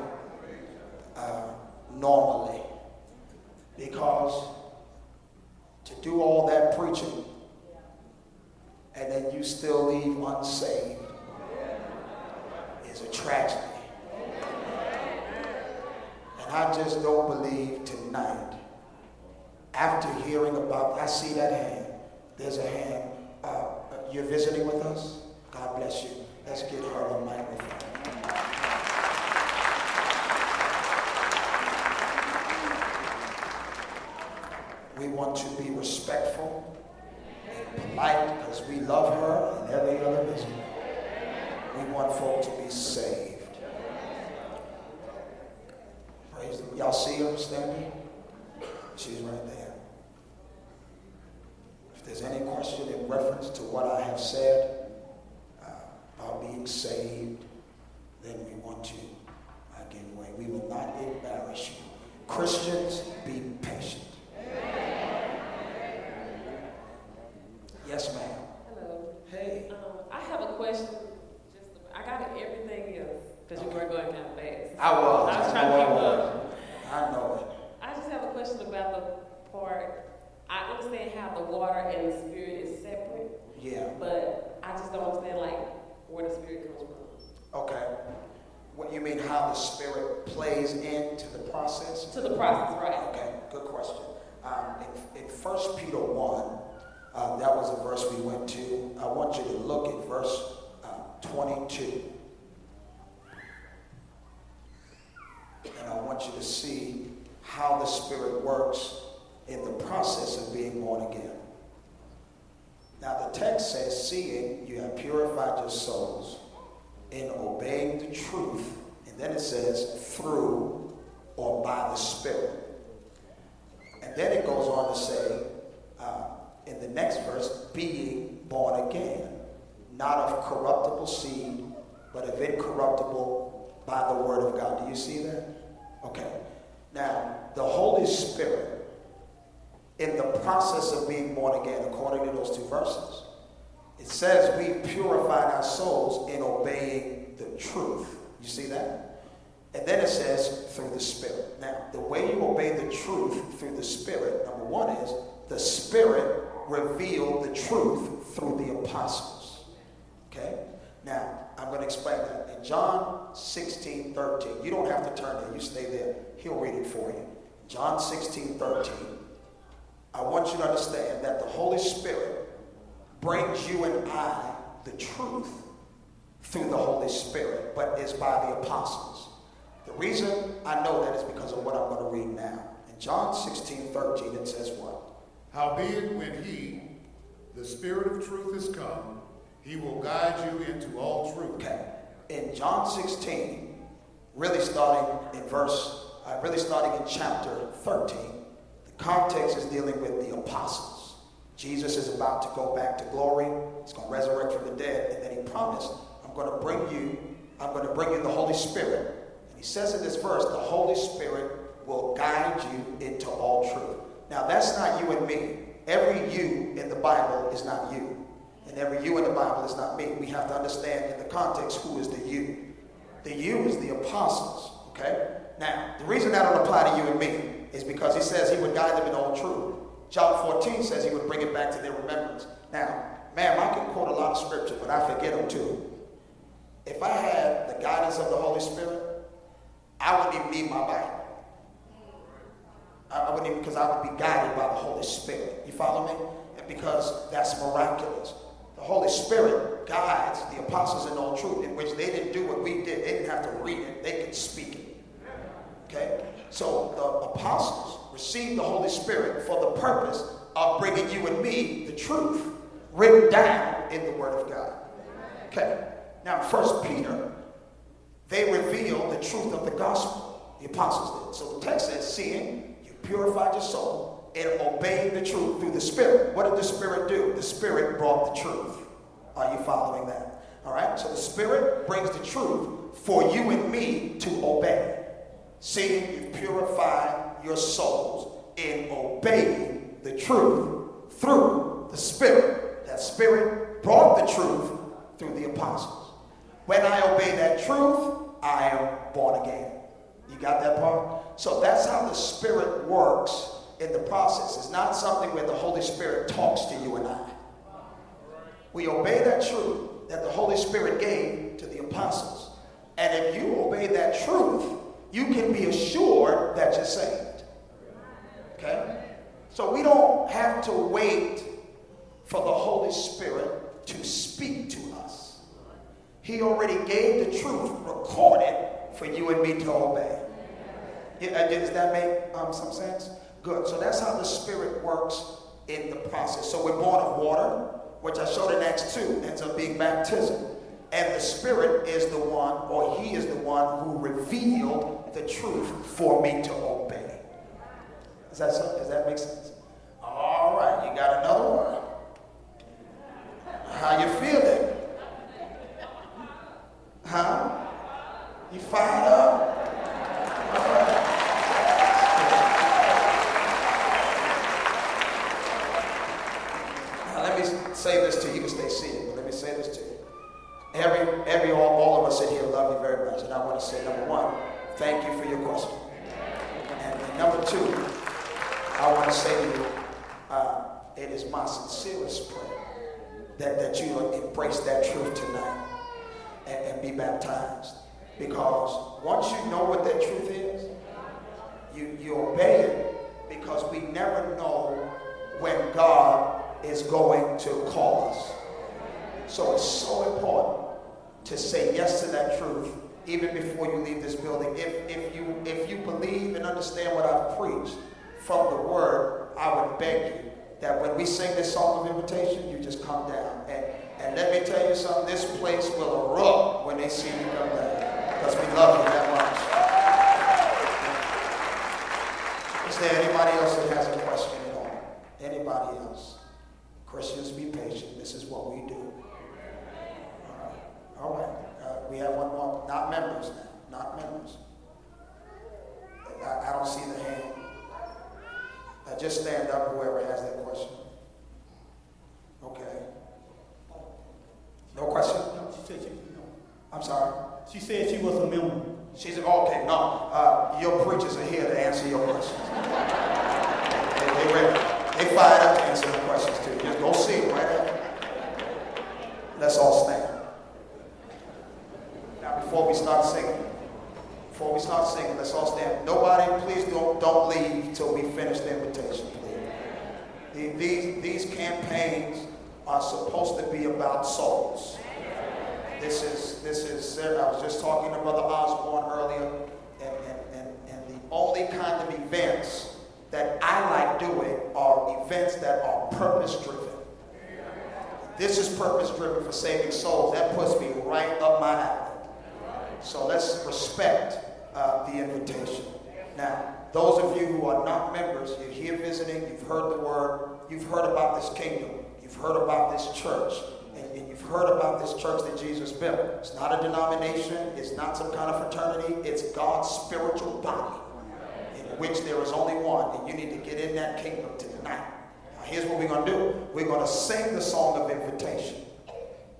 not of corruptible seed, but of incorruptible by the word of God. Do you see that? Okay. Now, the Holy Spirit, in the process of being born again, according to those two verses, it says we purified our souls in obeying the truth. You see that? And then it says through the Spirit. Now, the way you obey the truth through the Spirit, number one is the Spirit revealed the truth through the apostles. Okay? Now, I'm going to explain that. In John 16, 13, you don't have to turn there, you stay there. He'll read it for you. John 16, 13. I want you to understand that the Holy Spirit brings you and I the truth through the Holy Spirit, but it's by the apostles. The reason I know that is because of what I'm going to read now. In John 16, 13, it says what? Howbeit, when he, the Spirit of truth, is come, he will guide you into all truth. Okay. In John 16, really starting in verse, uh, really starting in chapter 13, the context is dealing with the apostles. Jesus is about to go back to glory. He's going to resurrect from the dead. And then he promised, I'm going to bring you, I'm going to bring you the Holy Spirit. And he says in this verse, the Holy Spirit will guide you into all truth. Now, that's not you and me. Every you in the Bible is not you. Every you in the Bible is not me. We have to understand in the context who is the you. The you is the apostles. Okay? Now, the reason that don't apply to you and me is because he says he would guide them in all truth. John 14 says he would bring it back to their remembrance. Now, ma'am, I can quote a lot of scripture, but I forget them too. If I had the guidance of the Holy Spirit, I wouldn't even need my Bible. I wouldn't even, because I would be guided by the Holy Spirit. You follow me? Because that's miraculous. Holy Spirit guides the apostles in all truth, in which they didn't do what we did. They didn't have to read it, they could speak it. Okay? So the apostles received the Holy Spirit for the purpose of bringing you and me the truth written down in the Word of God. Okay? Now, First Peter, they reveal the truth of the gospel. The apostles did. So the text says, seeing you purified your soul and obeying the truth through the Spirit. What did the Spirit do? The Spirit brought the truth. Are you following that? All right? So the Spirit brings the truth for you and me to obey. Seeing you purified your souls in obeying the truth through the Spirit. That Spirit brought the truth through the apostles. When I obey that truth, I am born again. You got that part? So that's how the Spirit works in the process. It's not something where the Holy Spirit talks to you and I. We obey that truth that the Holy Spirit gave to the apostles. And if you obey that truth, you can be assured that you're saved. Okay? So we don't have to wait for the Holy Spirit to speak to us. He already gave the truth recorded for you and me to obey. Yeah, does that make um, some sense? Good. So that's how the Spirit works in the process. So we're born of water, which I showed in Acts 2, ends up being baptism. And the Spirit is the one, or He is the one who revealed the truth for me to obey. Does that, does that make sense? All right, you got another one. How you feeling? Huh? You fired up? All right. Now let me say this to you. You can stay seated, but let me say this to you. Every, every, all, all of us in here love you very much, and I want to say, number one, thank you for your question. And, and number two, I want to say to you, uh, it is my sincerest prayer that, that you embrace that truth tonight and, and be baptized. Because once you know what that truth is, you, you obey it because we never know when God is going to call us. So it's so important to say yes to that truth even before you leave this building. If, if, you, if you believe and understand what I've preached from the word, I would beg you that when we sing this song of invitation, you just come down. And, and let me tell you something, this place will erupt when they see you come down because we love you that much. Is there anybody else that has a question at all? Anybody else? Christians, be patient. This is what we do. All right. All right. Uh, we have one more. Not members now. Not members. I, I don't see the hand. Uh, just stand up, whoever has that question. Okay. No question? She said she, I'm sorry. she said she was a member. She's okay. No, uh, your preachers are here to answer your questions. they, they ready. They fired up to answer the questions too. Just go see them right after. Let's all stand. Now, before we start singing, before we start singing, let's all stand. Nobody, please don't don't leave till we finish the invitation, please. These these campaigns are supposed to be about souls. This is, this is, uh, I was just talking to Brother Osborne earlier, and, and, and, and the only kind of events that I like doing are events that are purpose driven. This is purpose driven for saving souls. That puts me right up my alley. So let's respect uh, the invitation. Now, those of you who are not members, you're here visiting, you've heard the word, you've heard about this kingdom, you've heard about this church, and, and you've heard about this church that Jesus built. It's not a denomination, it's not some kind of fraternity, it's God's spiritual body, which there is only one, and you need to get in that kingdom tonight. Now, here's what we're going to do we're going to sing the song of invitation.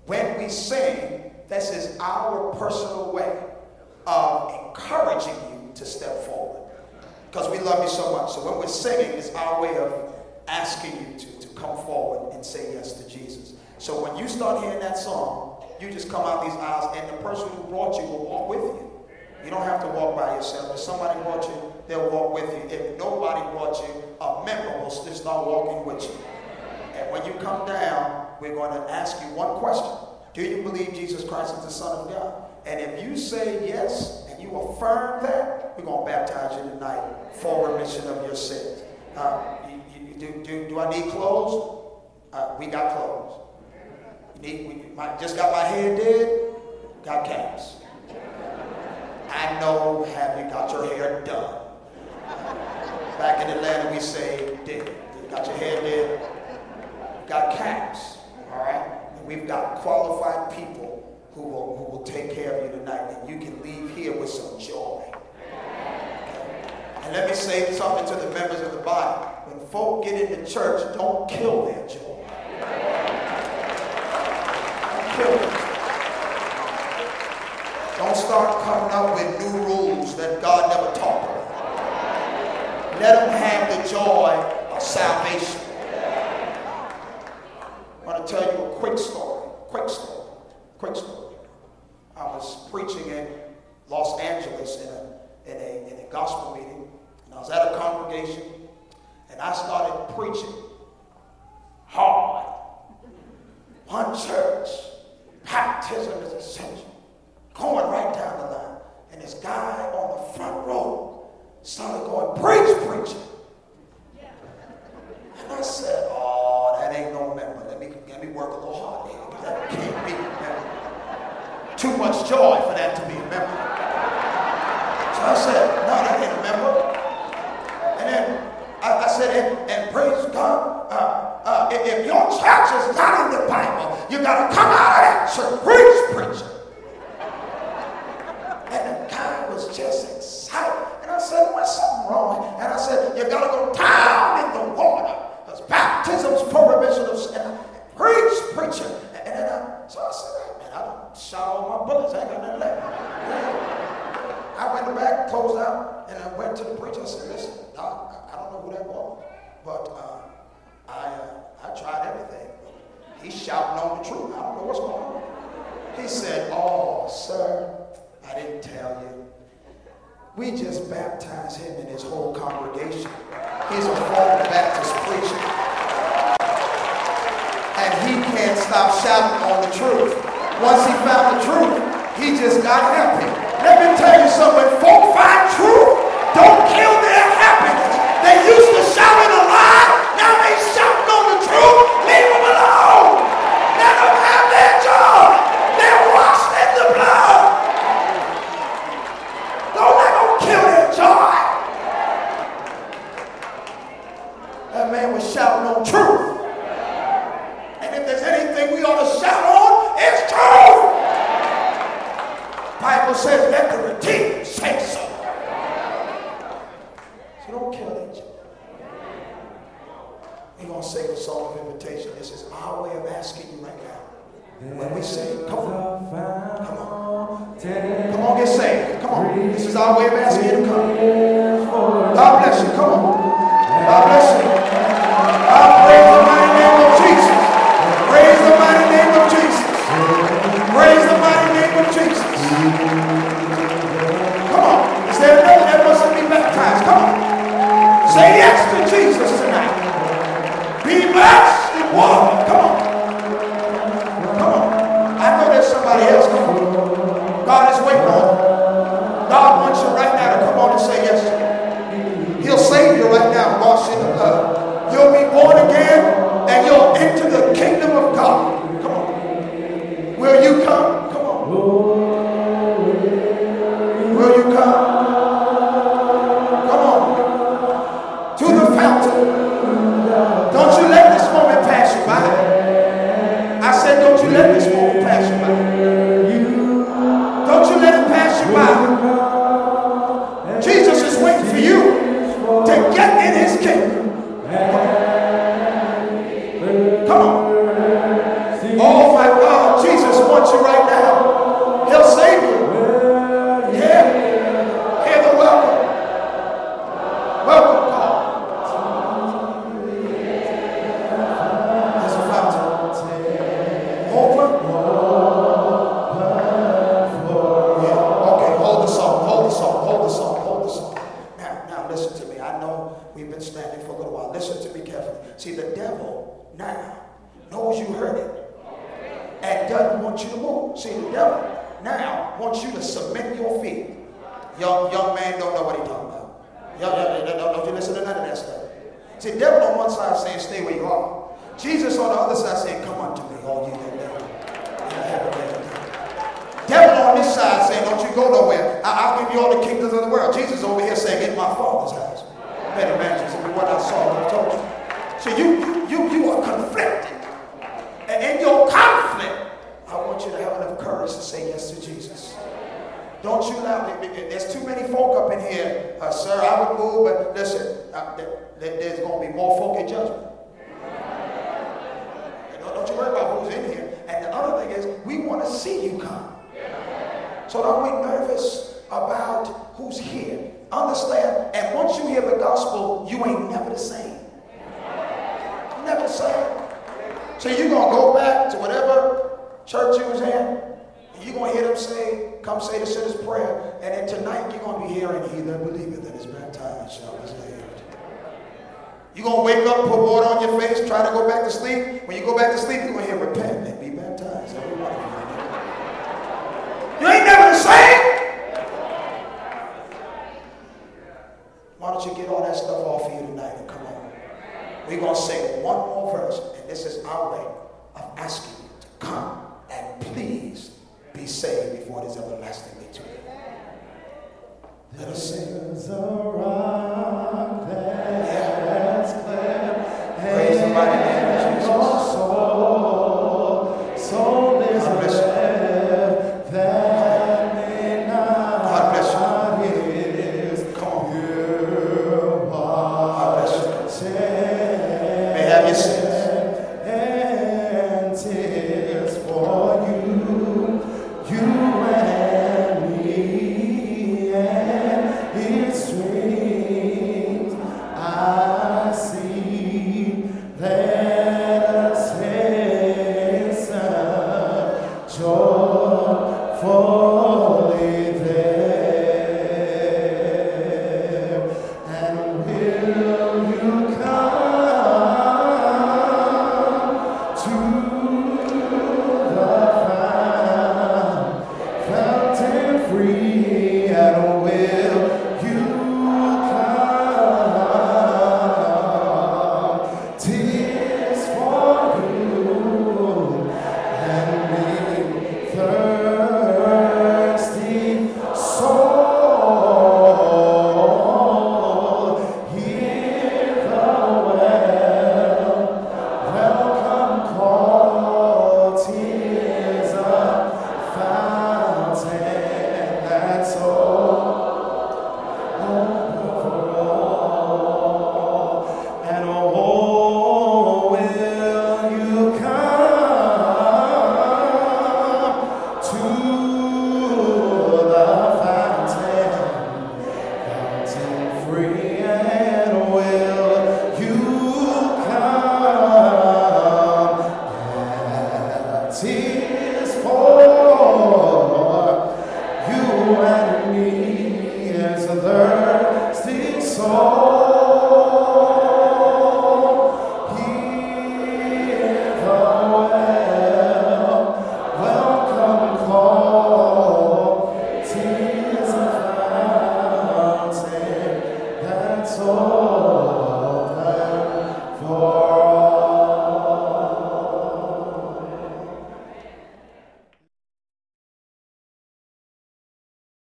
When we sing, this is our personal way of encouraging you to step forward. Because we love you so much. So when we're singing, it's our way of asking you to, to come forward and say yes to Jesus. So when you start hearing that song, you just come out these aisles and the person who brought you will walk with you. You don't have to walk by yourself. If somebody brought you, they'll walk with you. If nobody brought you, a member will still start walking with you. And when you come down, we're going to ask you one question. Do you believe Jesus Christ is the Son of God? And if you say yes and you affirm that, we're going to baptize you tonight for remission of your sins. Uh, you- you- do, do, do I need clothes? Uh, we got clothes. You need, we, my, just got my hair did, got caps. I know, have you got your hair done? Back in Atlanta, we say did. Got your hair did, got caps, all right? And we've got qualified people who will, who will take care of you tonight, and you can leave here with some joy. And let me say something to the members of the body. When folk get into church, don't kill their joy. Don't kill joy. Don't start coming up with new rules that God never about. Let them have the joy of salvation. I want to tell you a quick story. Quick story. Quick story. I was preaching in Los Angeles in a, in a, in a gospel meeting, and I was at a congregation, and I started preaching hard. One church, baptism is essential. Going right down the line. And this guy on the front row started going, preach, preacher. Yeah. And I said, oh, that ain't no member. Let me, let me work a little hard here. because That can't be member. Too much joy for that to be a member. So I said, no, that ain't a member. And then I, I said, and, and praise God, uh, uh, if, if your church is not in the Bible, you got to come out of that church. Preach, preacher. And the guy was just excited. And I said, what's something wrong? And I said, you got to go down in the water. Because baptism's remission of sin. Preach, preacher. And then I, so I said, man, I done shot all my bullets. I ain't got nothing left. I went back, closed out, and I went to the preacher. I said, listen, Doc, I I don't know who that was, but uh, I, uh, I tried everything. He's shouting on the truth. I don't know what's going on. He said, oh, sir, I didn't tell you. We just baptized him and his whole congregation. He's a former Baptist preacher. And he can't stop shouting on the truth. Once he found the truth, he just got happy. Let me tell you something. Folk find truth, don't kill their happiness. They used to shout in